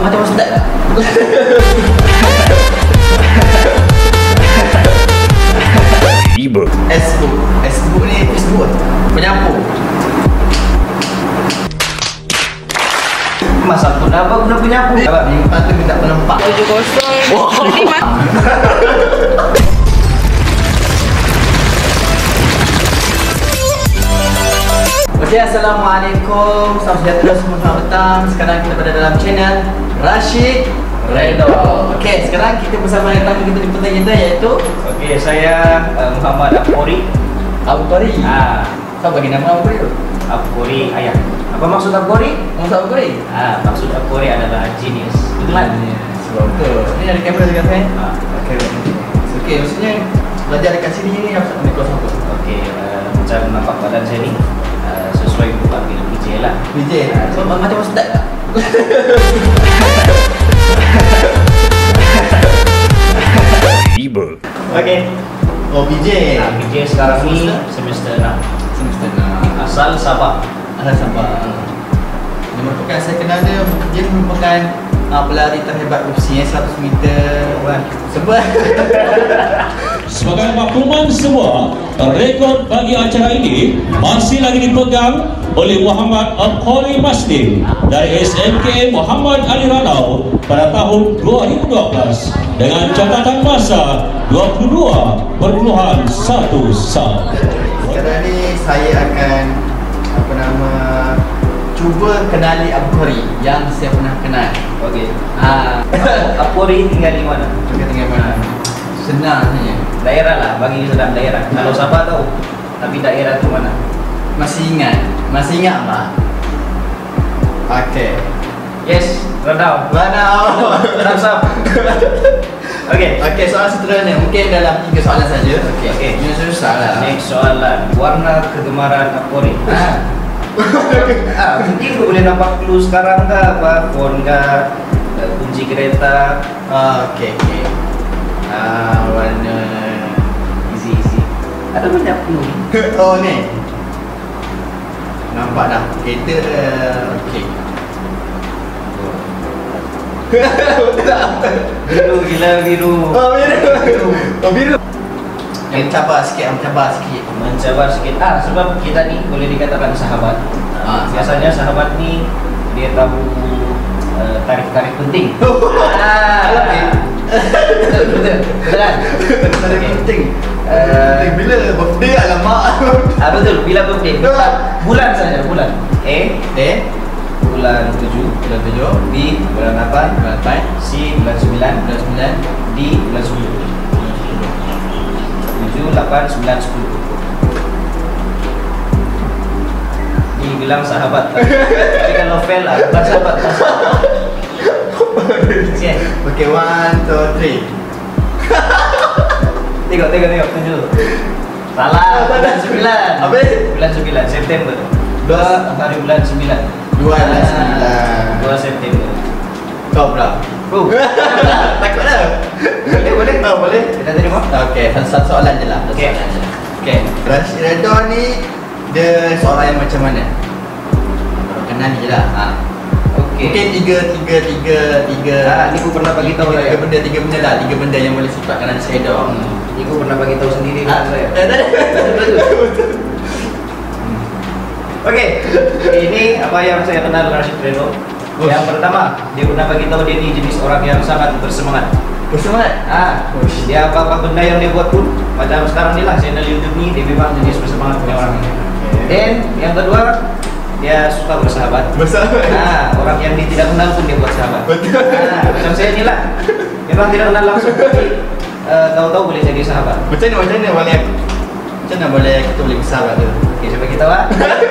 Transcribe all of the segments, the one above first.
macam ustaz lah. Ibu. Facebook. Facebook ni Facebook lah. Penyapu. Masa tu dah apa guna penyapu? Minggu lepas tu minta penempat. Tujuh kosong. Nanti. Okey, Assalamualaikum. Salam sejahtera semua selamat petang. Sekarang kita berada dalam channel Rashid Redo. Okey, sekarang kita bersama dengan tamu kita di petang kita iaitu Okey, saya uh, Muhammad Apori. Kori. Ah, Kau bagi nama Abu Kori tu? Apori ayah. Apa maksud Apori? Maksud Kori? Ah, maksud Apori adalah genius. Betul kan? Sebab betul. Ini ada kamera dekat saya. Ah, Okey. Okey, maksudnya belajar dekat sini ni harus ambil kelas apa? okey, uh, macam nampak badan saya ni uh, sesuai untuk panggil PJ lah. BJ. So, macam ustaz lah. Ibu. Okey. Oh, BJ. Nah, PJ sekarang ni semester 6. Semester enam. Asal Sabah. Ada sabar. Dia merupakan saya kenal dia dia merupakan uh, pelari terhebat UFC eh, 100 meter. Wah, sebab Sebagai makluman semua, rekod bagi acara ini masih lagi dipegang oleh Muhammad Abkhari Maslim dari SMK Muhammad Ali Ranau pada tahun 2012 dengan catatan masa 22.1 saat. sekarang ni saya akan apa nama cuba kenali Abu Khori yang saya pernah kenal. Okey. Ah, Apori tinggal di mana? kita tinggal mana? Senang saja. Daerah lah, bagi sedang daerah. Kalau Sabah tahu, tapi daerah tu mana? Masih ingat? Masih ingat tak? Okey. Yes, Radau. Mana? Thumbs up. Okey. Okey, soalan seterusnya mungkin dalam tiga soalan saja. Okey. Okey. Ini susah lah. Next soalan, warna kegemaran Apori. Ah. ah, mungkin kau boleh nampak clue sekarang ke apa? Phone ke? eh, Kunci kereta? Ah, okey okey. Ah, warna Easy, easy. Ada banyak clue. Oh ni. Nampak dah. Kereta uh, okey. Betul tak? Biru, gila biru. Oh biru. Oh biru. Yang cabar sikit, yang cabar sikit. Mencabar sikit. Ah, sebab kita ni boleh dikatakan sahabat. Ah, Biasanya sahabat ni dia tahu eh, tarikh-tarikh penting. Ah, betul, betul. Betul kan? Penting. Penting bila birthday alamak. Ah betul, bila birthday? Bulan saja, bulan. A, Eh, bulan 7, bulan tujuh, B, bulan 8, bulan empat, C, bulan 9, bulan sembilan, D, bulan 10. 7, 8, 9, 10. Dibilang sahabat. Tapi kalau fail lah, bukan sahabat. Okay. Okay, one, two, three. Tengok, tengok, tengok, tunjuk. Salah, bulan 9. Habis? Bulan 9, September. Dua. hari bulan 9. Dua bulan Ah, sembilan. 2 September. Kau pula. Oh. Takut lah. Boleh, boleh. Oh, boleh. Kita terima. Okay, satu soalan je lah. Okey. soalan. Okay, Rashid Redha ni dia seorang yang macam mana? Kenali je lah. Ha. Okey. Mungkin tiga, tiga, tiga, tiga. Ah, ni aku pernah bagi tahu tiga, saya. tiga benda, tiga benda lah. Tiga benda yang boleh sifatkan Rashid Redha. Hmm. Ini aku pernah bagi tahu sendiri dengan saya. eh, tadi. Okey. Ini apa yang saya kenal Rashid Reno. Yang pertama, dia pernah bagi tahu dia ni jenis orang yang sangat bersemangat. Bersemangat. Ah, Ush. dia apa-apa benda yang dia buat pun macam sekarang ni lah channel YouTube ni dia memang jenis bersemangat punya orang. Dan yang kedua, dia suka bersahabat. Bersahabat. Nah, orang yang dia tidak kenal pun dia buat sahabat. Betul. Nah, macam saya ni lah. Memang tidak kenal langsung tapi uh, tahu-tahu boleh jadi sahabat. Macam mana, macam mana boleh Macam mana boleh kita boleh bersahabat tu? Okey, sampai kita lah.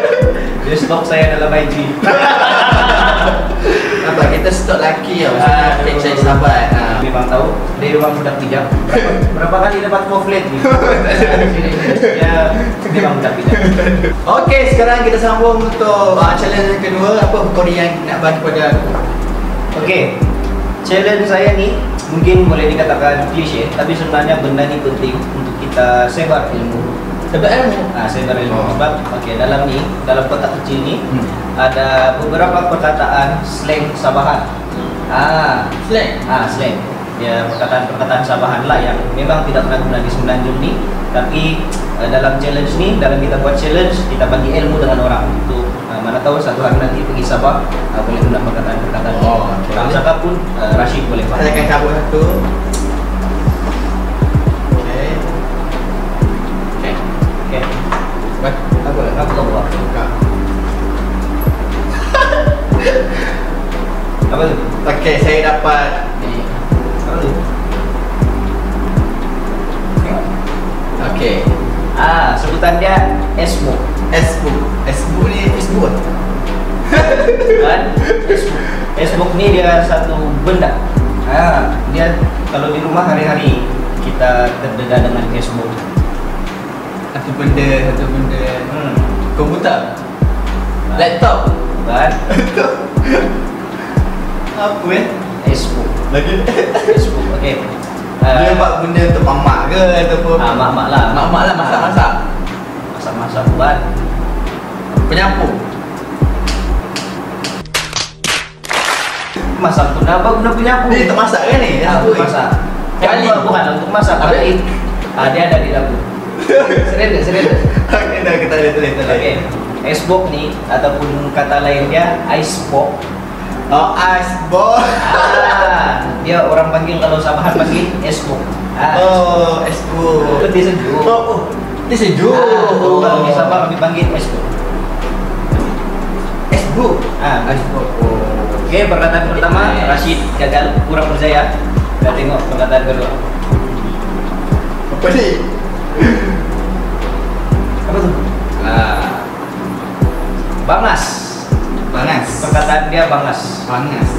Dia stok saya dalam IG. Apa kita stok laki lah Maksudnya Ah, kita cari sahabat ha. Memang tahu, dia memang budak bijak. Berapa, berapa kali dapat pamflet ni? Ya, memang budak bijak. Okey, sekarang kita sambung untuk uh, challenge yang kedua Apa Kori yang nak bagi pada aku? Okey, challenge saya ni mungkin boleh dikatakan klise, tapi sebenarnya benda ni penting untuk kita sebar ilmu. Dapat ilmu Nah, sebar ilmu Oh. sebab okey dalam ni, dalam kotak kecil ni Hmm. ada beberapa perkataan slang Sabahan. Ah, Slang. ah slang. Ya perkataan-perkataan Sabahan lah yang memang tidak pernah guna di Semenanjung ni. Tapi uh, dalam challenge ni, dalam kita buat challenge, kita bagi ilmu dengan orang. Untuk uh, mana tahu satu hari nanti pergi Sabah uh, boleh guna perkataan-perkataan. Oh, okey. Orang cakap pun uh, Rashid boleh faham. Saya akan cabut satu. Baik. Apa? Buat? Tu? Okey, saya dapat ni. Apa tu? Okey. Ah, sebutan dia Esmo. Facebook. Facebook ni Facebook. kan? Facebook. Facebook ni dia satu benda. Ah, dia kalau di rumah hari-hari kita terdedah dengan Facebook. Satu benda, satu benda. Hmm. Komputer. Laptop. Kan? Apa eh? Facebook. Lagi. Facebook. Okey. Dia Ah, buat benda untuk mamak ke ataupun ah, mak-mak lah. Mak-mak lah masak-masak. Masak-masak buat. Penyapu. Masak pun apa guna penyapu? Ni untuk masak kan ni? Ah, untuk masak. Kali. Bukan, untuk masak. Tapi ah, dia ada di dapur. Serius, serius. Okey dah kita lihat lihat lihat. Okey. Icebox ni ataupun kata lain dia icebox. Oh, icebox. Ah, dia orang panggil kalau Sabahan panggil icebox. Ah, Oh, icebox. Lebih sejuk. Oh, oh. Dia sejuk. Ah, kalau di Sabah kami panggil icebox. Icebox. Ah, Icebox. Oh. Okey, perkataan pertama Yes. Rashid gagal, kurang percaya. Kita tengok perkataan kedua. Apa ni? Apa tu? Ah. Bangas. Bangas. Perkataan dia bangas. Bangas.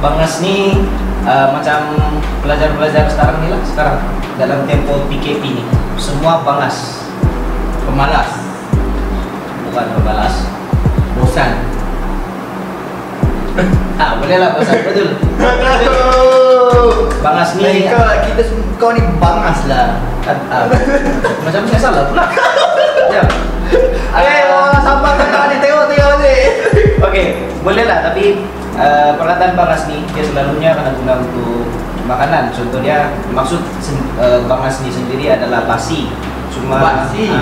Bangas ni uh, macam pelajar-pelajar sekarang ni lah sekarang dalam tempo PKP ni semua bangas Pemalas. bukan pembalas Bosan. ah boleh lah bahasa betul Bangas ni- Eh, kau kita kau ni bangas lah. Ah, ah, macam saya salah pula ya Eh, sabar kan ni tengok tengok ni. Okey, boleh lah tapi uh, perkataan bangas ni dia selalunya akan guna untuk makanan. Contohnya maksud uh, bangas ni sendiri adalah basi. Cuma Basi.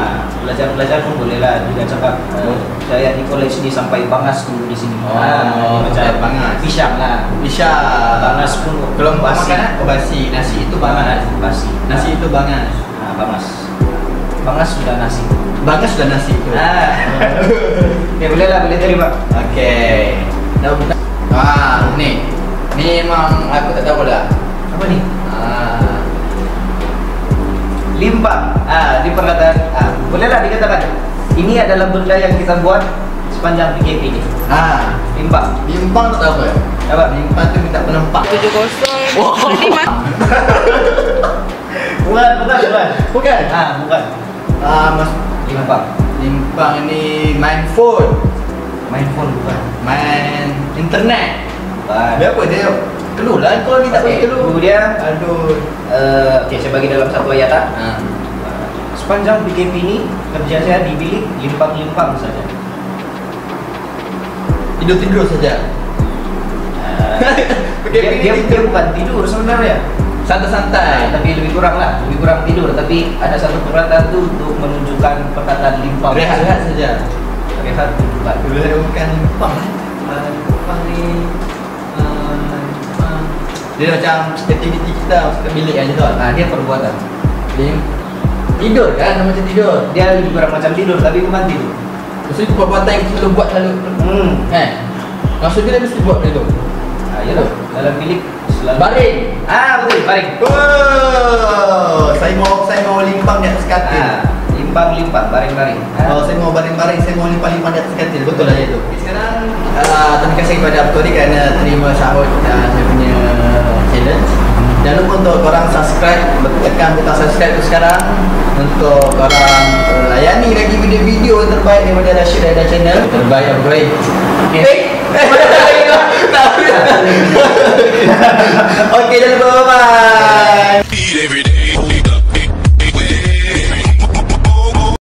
pelajar-pelajar pun boleh lah juga cakap uh, saya di college ni sampai bangas dulu di sini. Oh, Ah, sampai bangas. Pisang lah. Bisa. Bangas pun Kalau basi. makanan oh, basi. Nasi itu bangas. Basi. Nasi itu bangas. Ah, bangas. Bangas sudah nasi. Bangas sudah nasi itu. Ah. ya boleh lah, boleh terima. Okey. Dah buka. Ah, ni. Ni memang aku tak tahu lah. Apa ni? Ah. limbah. Ah, di perkataan ah, bolehlah dikatakan ini adalah benda yang kita buat sepanjang PKP ini. Ah. Limbah. Limpang tak tahu apa. Apa? Limpang tu minta penempat. tujuh kosong. Mas. Bukan, bukan, bukan. Bukan. Ah, bukan. Ah, mas Limbah. limpang ni main phone, Main phone bukan. main internet. Bukan. Dia apa dia? Keluh lah kau ni tak boleh keluh. kemudian Aduh. uh, okay, saya bagi dalam satu ayat ah. Ah. Sepanjang PKP ini kerja saya di bilik limpang-limpang saja. Tidur-tidur saja. PKP dia, ni dia, tidur. dia bukan tidur sebenarnya. Santai-santai. tapi lebih kurang lah, lebih kurang tidur. Tapi ada satu perkataan tu untuk menunjukkan perkataan limpang. Rehat-rehat saja. Rehat tu bukan. Dia bukan limpang. Ah, Limpang ni ah. Dia macam aktiviti kita ke bilik kan tu. Nah, dia perbuatan. Lim tidur kan sama macam tidur. Dia lebih kurang macam tidur, tapi bukan tidur. Maksudnya perbuatan yang kita buat selalu. Hmm. Eh. Maksudnya dia mesti buat macam tu. Ah, ya. Dalam bilik. Baring. Ah, betul, baring. Oh, saya mau saya mau limpang di atas katil. Ah, limpang-limpang, baring-baring. Oh, saya mau baring-baring, saya mau limpang-limpang di atas katil. Betul lah itu. Sekarang uh, terima kasih kepada Abdul Tori kerana terima sahut uh, saya punya challenge. Jangan lupa untuk korang subscribe, tekan butang subscribe tu sekarang untuk korang uh, layani lagi video-video terbaik daripada Rashid Aida channel. Terbaik Abdul Tori. Okey. Eh, tak boleh. Okey, jangan lupa bye-bye.